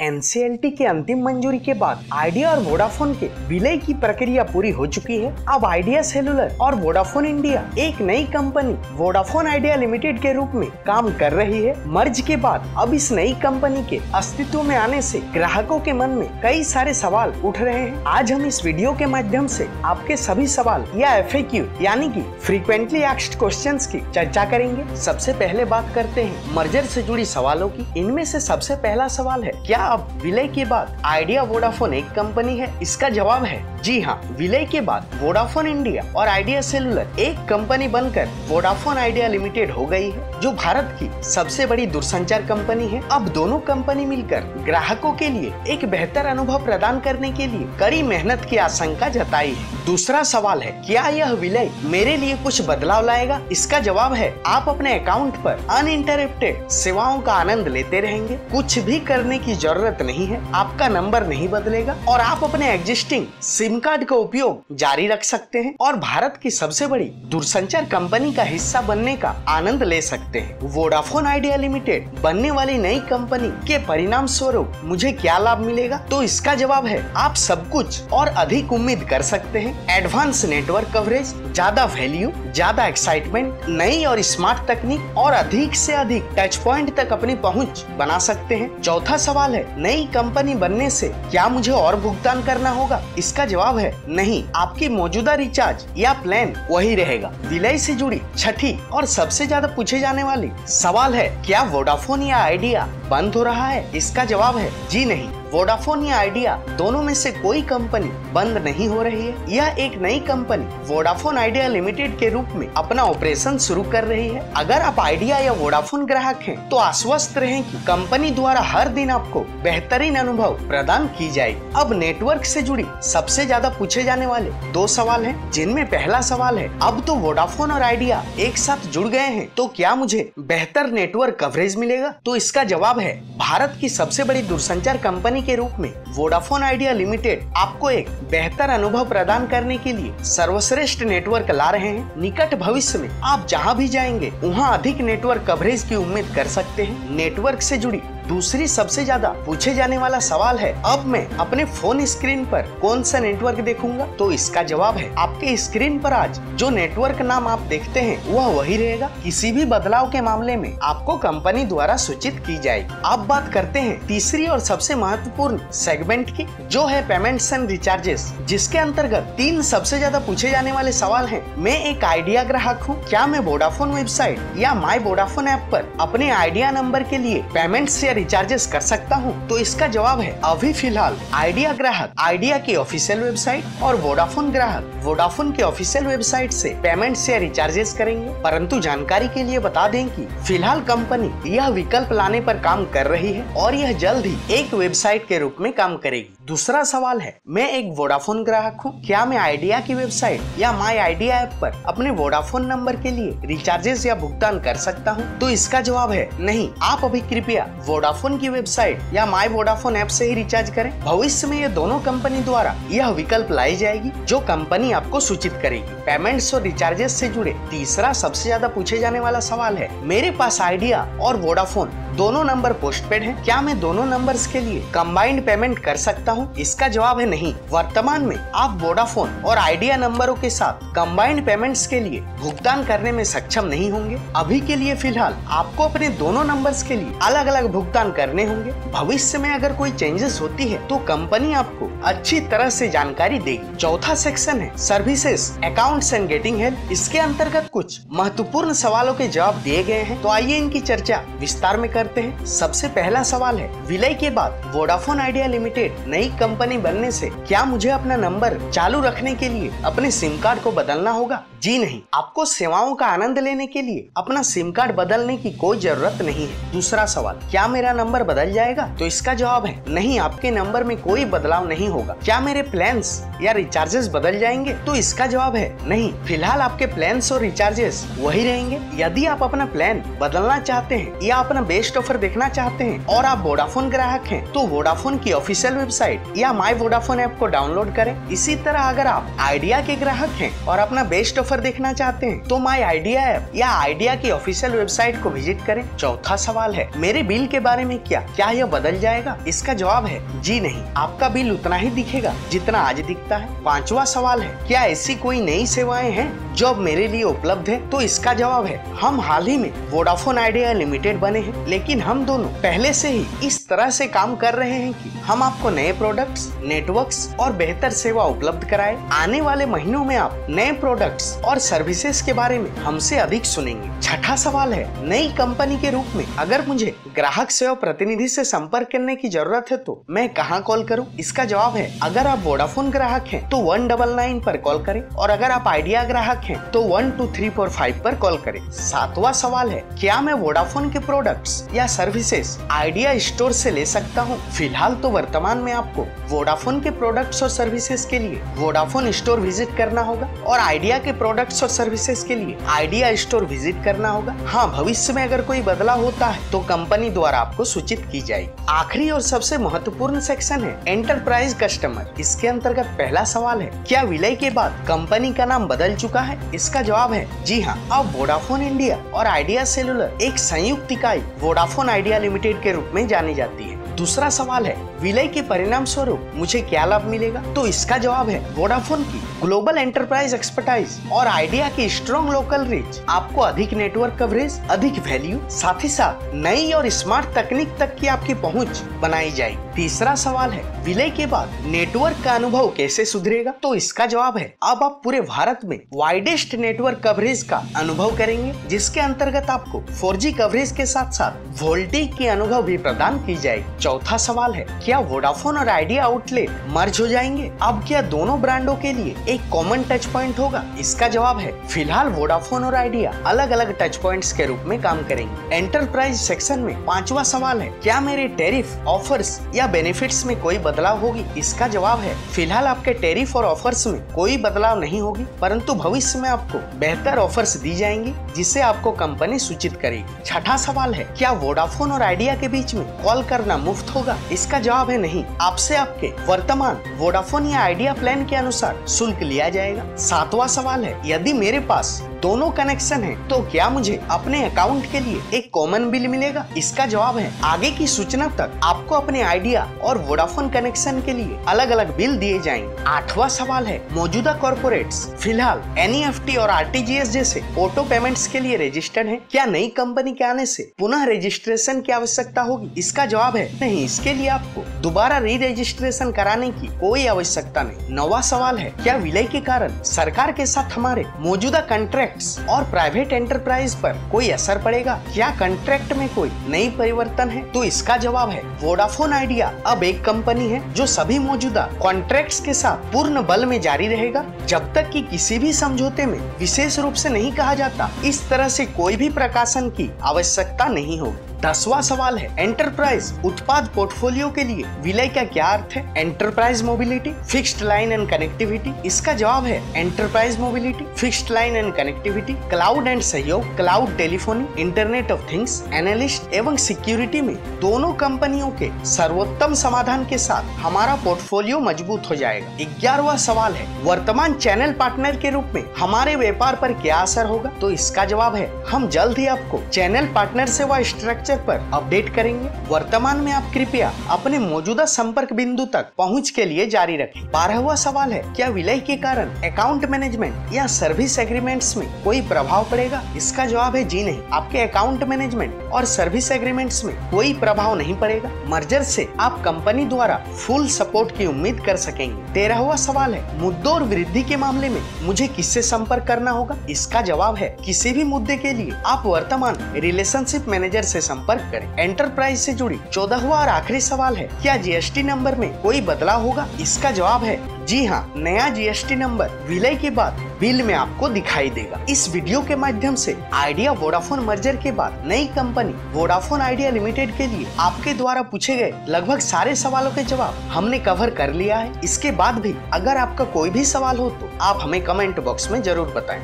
NCLT के अंतिम मंजूरी के बाद आइडिया और वोडाफोन के विलय की प्रक्रिया पूरी हो चुकी है अब आइडिया सेलुलर और वोडाफोन इंडिया एक नई कंपनी वोडाफोन आइडिया लिमिटेड के रूप में काम कर रही है मर्ज के बाद अब इस नई कंपनी के अस्तित्व में आने से ग्राहकों के मन में कई सारे सवाल उठ रहे हैं आज हम इस वीडियो के माध्यम से आपके सभी सवाल या एफ यानी कि फ्रीक्वेंटली एक्स्ट क्वेश्चन की चर्चा करेंगे सबसे पहले बात करते हैं मर्जर से जुड़ी सवालों की इनमें से सबसे पहला सवाल है क्या अब विलय के बाद आइडिया वोडाफोन एक कंपनी है इसका जवाब है जी हाँ विलय के बाद वोडाफोन इंडिया और आइडिया सेलुलर एक कंपनी बनकर वोडाफोन आइडिया लिमिटेड हो गई है जो भारत की सबसे बड़ी दूरसंचार कंपनी है अब दोनों कंपनी मिलकर ग्राहकों के लिए एक बेहतर अनुभव प्रदान करने के लिए कड़ी मेहनत की आशंका जताई है दूसरा सवाल है क्या यह विलय मेरे लिए कुछ बदलाव लाएगा इसका जवाब है आप अपने अकाउंट पर अनइंटरप्टेड सेवाओं का आनंद लेते रहेंगे कुछ भी करने की जरूरत नहीं है आपका नंबर नहीं बदलेगा और आप अपने एग्जिस्टिंग सिम कार्ड का उपयोग जारी रख सकते हैं और भारत की सबसे बड़ी दूरसंचार कंपनी का हिस्सा बनने का आनंद ले सकते हैं वोडाफोन आइडिया लिमिटेड बनने वाली नई कंपनी के परिणाम स्वरूप मुझे क्या लाभ मिलेगा तो इसका जवाब है आप सब कुछ और अधिक उम्मीद कर सकते हैं एडवांस नेटवर्क कवरेज ज्यादा वैल्यू ज्यादा एक्साइटमेंट नई और स्मार्ट तकनीक और अधिक से अधिक टच पॉइंट तक अपनी पहुंच बना सकते हैं चौथा सवाल है नई कंपनी बनने से क्या मुझे और भुगतान करना होगा इसका जवाब जवाब है नहीं आपके मौजूदा रिचार्ज या प्लान वही रहेगा विलय से जुड़ी छठी और सबसे ज्यादा पूछे जाने वाली सवाल है क्या वोडाफोन या आइडिया बंद हो रहा है इसका जवाब है जी नहीं वोडाफोन या आइडिया दोनों में से कोई कंपनी बंद नहीं हो रही है यह एक नई कंपनी वोडाफोन आइडिया लिमिटेड के रूप में अपना ऑपरेशन शुरू कर रही है अगर आप आइडिया या वोडाफोन ग्राहक हैं तो आश्वस्त रहें कि कंपनी द्वारा हर दिन आपको बेहतरीन अनुभव प्रदान की जाएगी अब नेटवर्क से जुड़ी सबसे ज्यादा पूछे जाने वाले दो सवाल हैं जिनमें पहला सवाल है अब तो वोडाफोन और आइडिया एक साथ जुड़ गए हैं तो क्या मुझे बेहतर नेटवर्क कवरेज मिलेगा तो इसका जवाब है भारत की सबसे बड़ी दूरसंचार कंपनी कंपनी के रूप में वोडाफोन आइडिया लिमिटेड आपको एक बेहतर अनुभव प्रदान करने के लिए सर्वश्रेष्ठ नेटवर्क ला रहे हैं निकट भविष्य में आप जहाँ भी जाएंगे वहाँ अधिक नेटवर्क कवरेज की उम्मीद कर सकते हैं नेटवर्क से जुड़ी दूसरी सबसे ज्यादा पूछे जाने वाला सवाल है अब मैं अपने फोन स्क्रीन पर कौन सा नेटवर्क देखूंगा तो इसका जवाब है आपके स्क्रीन पर आज जो नेटवर्क नाम आप देखते हैं वह वही रहेगा किसी भी बदलाव के मामले में आपको कंपनी द्वारा सूचित की जाएगी अब बात करते हैं तीसरी और सबसे महत्वपूर्ण सेगमेंट की जो है पेमेंट एंड रिचार्जेस जिसके अंतर्गत तीन सबसे ज्यादा पूछे जाने वाले सवाल है मैं एक आइडिया ग्राहक हूँ क्या मैं वोडाफोन वेबसाइट या माई वोडाफोन ऐप पर अपने आइडिया नंबर के लिए पेमेंट शेयर रिचार्जेस कर सकता हूँ तो इसका जवाब है अभी फिलहाल आइडिया ग्राहक आइडिया की ऑफिशियल वेबसाइट और वोडाफोन ग्राहक वोडाफोन के ऑफिशियल वेबसाइट से पेमेंट से रिचार्जेस करेंगे परंतु जानकारी के लिए बता दें कि फिलहाल कंपनी यह विकल्प लाने पर काम कर रही है और यह जल्द ही एक वेबसाइट के रूप में काम करेगी दूसरा सवाल है मैं एक वोडाफोन ग्राहक हूँ क्या मैं आइडिया की वेबसाइट या माई आइडिया ऐप पर अपने वोडाफोन नंबर के लिए रिचार्जेस या भुगतान कर सकता हूँ तो इसका जवाब है नहीं आप अभी कृपया वोडा वोडाफोन की वेबसाइट या माई वोडाफोन ऐप से ही रिचार्ज करें भविष्य में ये दोनों कंपनी द्वारा यह विकल्प लाई जाएगी जो कंपनी आपको सूचित करेगी पेमेंट्स और रिचार्जेस से जुड़े तीसरा सबसे ज्यादा पूछे जाने वाला सवाल है मेरे पास आइडिया और वोडाफोन दोनों नंबर पोस्ट पेड है क्या मैं दोनों नंबर के लिए कम्बाइंड पेमेंट कर सकता हूँ इसका जवाब है नहीं वर्तमान में आप वोडाफोन और आइडिया नंबरों के साथ कंबाइंड पेमेंट्स के लिए भुगतान करने में सक्षम नहीं होंगे अभी के लिए फिलहाल आपको अपने दोनों नंबर्स के लिए अलग अलग भुगतान भुगतान करने होंगे भविष्य में अगर कोई चेंजेस होती है तो कंपनी आपको अच्छी तरह से जानकारी देगी चौथा सेक्शन है services account and getting help इसके अंतर्गत कुछ महत्वपूर्ण सवालों के जवाब दिए गए हैं तो आइए इनकी चर्चा विस्तार में करते हैं सबसे पहला सवाल है विलय के बाद वोडाफोन आइडिया लिमिटेड नई कंपनी बनने से क्या मुझे अपना नंबर चालू रखने के लिए अपने सिम कार्ड को बदलना होगा जी नहीं आपको सेवाओं का आनंद लेने के लिए अपना सिम कार्ड बदलने की कोई जरूरत नहीं है दूसरा सवाल क्या मैं मेरा नंबर बदल जाएगा तो इसका जवाब है नहीं आपके नंबर में कोई बदलाव नहीं होगा क्या मेरे प्लान या रिचार्जेस बदल जाएंगे तो इसका जवाब है नहीं फिलहाल आपके प्लान और रिचार्जेस वही रहेंगे यदि आप अपना प्लान बदलना चाहते हैं या अपना बेस्ट ऑफर देखना चाहते हैं और आप वोडाफोन ग्राहक हैं तो वोडाफोन की ऑफिशियल वेबसाइट या माई वोडाफोन ऐप को डाउनलोड करें इसी तरह अगर आप आइडिया के ग्राहक हैं और अपना बेस्ट ऑफर देखना चाहते हैं तो माई आइडिया ऐप या आइडिया की ऑफिशियल वेबसाइट को विजिट करें चौथा सवाल है मेरे बिल के बारे में क्या क्या यह बदल जाएगा इसका जवाब है जी नहीं आपका बिल उतना ही दिखेगा जितना आज दिखता है पांचवा सवाल है क्या ऐसी कोई नई सेवाएं हैं जो अब मेरे लिए उपलब्ध है तो इसका जवाब है हम हाल ही में वोडाफोन आइडिया लिमिटेड बने हैं लेकिन हम दोनों पहले से ही इस तरह से काम कर रहे हैं कि हम आपको नए प्रोडक्ट्स नेटवर्क्स और बेहतर सेवा उपलब्ध कराए आने वाले महीनों में आप नए प्रोडक्ट्स और सर्विसेज के बारे में हमसे अधिक सुनेंगे छठा सवाल है नई कंपनी के रूप में अगर मुझे ग्राहक सेवा प्रतिनिधि से संपर्क करने की जरूरत है तो मैं कहाँ कॉल करूँ इसका जवाब है अगर आप वोडाफोन ग्राहक है तो वन डबल नाइन पर कॉल करें और अगर आप आइडिया ग्राहक है तो one two three four five पर कॉल करें सातवां सवाल है क्या मैं वोडाफोन के प्रोडक्ट्स या सर्विसेज आइडिया स्टोर से ले सकता हूँ फिलहाल तो वर्तमान में आपको वोडाफोन के प्रोडक्ट्स और सर्विसेज के लिए वोडाफोन स्टोर विजिट करना होगा और आइडिया के प्रोडक्ट्स और सर्विसेज के लिए आइडिया स्टोर विजिट करना होगा हाँ भविष्य में अगर कोई बदलाव होता है तो कंपनी द्वारा आपको सूचित की जाएगी आखिरी और सबसे महत्वपूर्ण सेक्शन है एंटरप्राइज कस्टमर इसके अंतर्गत पहला सवाल है क्या विलय के बाद कंपनी का नाम बदल चुका है इसका जवाब है जी हाँ अब वोडाफोन इंडिया और आइडिया सेलुलर एक संयुक्त इकाई वोडाफोन आइडिया लिमिटेड के रूप में जानी जाती है दूसरा सवाल है विलय के परिणाम स्वरूप मुझे क्या लाभ मिलेगा तो इसका जवाब है वोडाफोन की ग्लोबल एंटरप्राइज एक्सपर्टाइज और आइडिया की स्ट्रॉन्ग लोकल रीच आपको अधिक नेटवर्क कवरेज अधिक वैल्यू साथ ही साथ नई और स्मार्ट तकनीक तक की आपकी पहुंच बनाई जाएगी तीसरा सवाल है विलय के बाद नेटवर्क का अनुभव कैसे सुधरेगा तो इसका जवाब है अब आप पूरे भारत में वाइडेस्ट नेटवर्क कवरेज का अनुभव करेंगे जिसके अंतर्गत आपको फोर कवरेज के साथ साथ वोल्टेज की अनुभव भी प्रदान की जाएगी चौथा सवाल है क्या वोडाफोन और आइडिया आउटलेट मर्ज हो जाएंगे अब क्या दोनों ब्रांडों के लिए एक कॉमन टच पॉइंट होगा इसका जवाब है फिलहाल वोडाफोन और आइडिया अलग अलग टच पॉइंट के रूप में काम करेंगे एंटरप्राइज सेक्शन में पांचवा सवाल है क्या मेरे टेरिफ ऑफर्स या बेनिफिट्स में कोई बदलाव होगी इसका जवाब है फिलहाल आपके टेरिफ और ऑफर्स में कोई बदलाव नहीं होगी परंतु भविष्य में आपको बेहतर ऑफर्स दी जाएंगी जिसे आपको कंपनी सूचित करेगी छठा सवाल है क्या वोडाफोन और आइडिया के बीच में कॉल करना मुफ्त होगा इसका जवाब है नहीं आपसे आपके वर्तमान वोडाफोन या आइडिया प्लान के अनुसार शुल्क लिया जाएगा सातवां सवाल है यदि मेरे पास दोनों कनेक्शन है तो क्या मुझे अपने अकाउंट के लिए एक कॉमन बिल मिलेगा इसका जवाब है आगे की सूचना तक आपको अपने आइडिया और वोडाफोन कनेक्शन के लिए अलग अलग बिल दिए जाएंगे आठवां सवाल है मौजूदा कॉरपोरेट फिलहाल एन e और आर जैसे ऑटो पेमेंट्स के लिए रजिस्टर्ड है क्या नई कंपनी के आने से पुनः रजिस्ट्रेशन की आवश्यकता होगी इसका जवाब है नहीं इसके लिए आपको दोबारा री रजिस्ट्रेशन कराने की कोई आवश्यकता नहीं नवा सवाल है क्या विलय के कारण सरकार के साथ हमारे मौजूदा कंट्रैक्ट कॉन्ट्रैक्ट्स और प्राइवेट एंटरप्राइज पर कोई असर पड़ेगा क्या कॉन्ट्रैक्ट में कोई नई परिवर्तन है तो इसका जवाब है वोडाफोन आइडिया अब एक कंपनी है जो सभी मौजूदा कॉन्ट्रैक्ट्स के साथ पूर्ण बल में जारी रहेगा जब तक कि किसी भी समझौते में विशेष रूप से नहीं कहा जाता इस तरह से कोई भी प्रकाशन की आवश्यकता नहीं होगी दसवा सवाल है एंटरप्राइज उत्पाद पोर्टफोलियो के लिए विलय का क्या अर्थ है enterprise mobility fixed line and connectivity इसका जवाब है enterprise mobility fixed line and connectivity cloud and सहयोग cloud telephony internet of things analyst एवं सिक्योरिटी में दोनों कंपनियों के सर्वोत्तम समाधान के साथ हमारा पोर्टफोलियो मजबूत हो जाएगा ग्यारहवा सवाल है वर्तमान चैनल पार्टनर के रूप में हमारे व्यापार पर क्या असर होगा तो इसका जवाब है हम जल्द ही आपको चैनल पार्टनर सेवा स्ट्रक्चर स्ट्रक्चर पर अपडेट करेंगे वर्तमान में आप कृपया अपने मौजूदा संपर्क बिंदु तक पहुंच के लिए जारी रखें बारहवा सवाल है क्या विलय के कारण अकाउंट मैनेजमेंट या सर्विस एग्रीमेंट्स में कोई प्रभाव पड़ेगा इसका जवाब है जी नहीं आपके अकाउंट मैनेजमेंट और सर्विस एग्रीमेंट्स में कोई प्रभाव नहीं पड़ेगा मर्जर से आप कंपनी द्वारा फुल सपोर्ट की उम्मीद कर सकेंगे तेरहवा सवाल है मुद्दों और वृद्धि के मामले में मुझे किससे संपर्क करना होगा इसका जवाब है किसी भी मुद्दे के लिए आप वर्तमान रिलेशनशिप मैनेजर से संपर्क संपर्क करें एंटरप्राइज से जुड़ी चौदहवा और आखिरी सवाल है क्या जीएसटी नंबर में कोई बदलाव होगा इसका जवाब है जी हाँ नया जीएसटी नंबर विलय के बाद बिल में आपको दिखाई देगा इस वीडियो के माध्यम से आइडिया वोडाफोन मर्जर के बाद नई कंपनी वोडाफोन आइडिया लिमिटेड के लिए आपके द्वारा पूछे गए लगभग सारे सवालों के जवाब हमने कवर कर लिया है इसके बाद भी अगर आपका कोई भी सवाल हो तो आप हमें कमेंट बॉक्स में जरूर बताएं।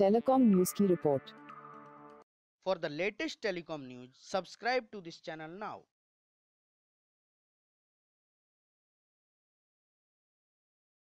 Telecom News Ki Report. For the latest telecom news, subscribe to this channel now.